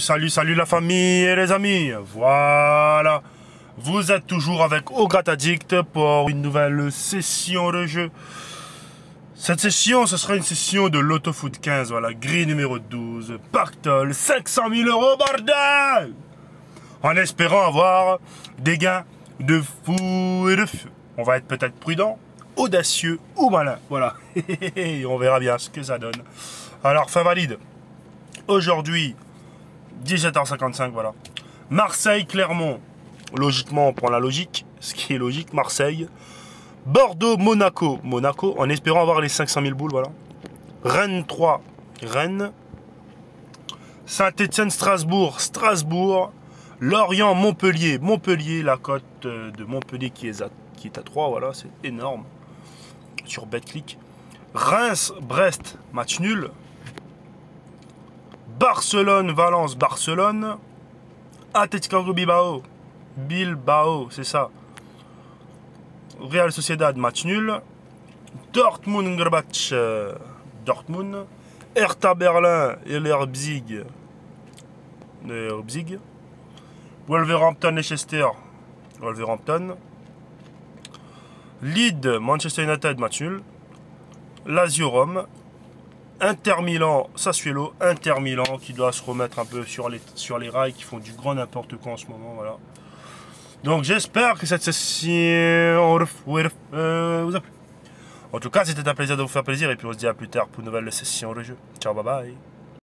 Salut, salut la famille et les amis. Voilà. Vous êtes toujours avec Ograt Addict pour une nouvelle session de jeu. Cette session, ce sera une session de l'Autofoot 15. Voilà, grille numéro 12. Pactol, 500 000 euros, bordel En espérant avoir des gains de fou et de feu. On va être peut-être prudent, audacieux ou malin. Voilà. On verra bien ce que ça donne. Alors, fin valide. Aujourd'hui, 17h55, voilà. Marseille, Clermont. Logiquement, on prend la logique, ce qui est logique. Marseille. Bordeaux, Monaco. Monaco, en espérant avoir les 500 000 boules, voilà. Rennes 3, Rennes. Saint-Etienne, Strasbourg, Strasbourg. Lorient, Montpellier. Montpellier, la cote euh, de Montpellier qui est à, qui à 3, voilà, c'est énorme. Sur BetClick. Reims, Brest, match nul. Barcelone, Valence, Barcelone. Atletico Bilbao. Bilbao, c'est ça. Real Sociedad, match nul. Dortmund, Grbach, euh, Dortmund. Hertha Berlin et Leipzig. Leipzig. Wolverhampton, Leicester. Wolverhampton. Leeds, Manchester United, match nul. Lazio, Rome. Inter Milan, Sassuolo, Inter Milan qui doit se remettre un peu sur les, sur les rails qui font du grand n'importe quoi en ce moment. Voilà. Donc j'espère que cette session euh, vous a plu. En tout cas, c'était un plaisir de vous faire plaisir et puis on se dit à plus tard pour une nouvelle session de jeu. Ciao, bye bye.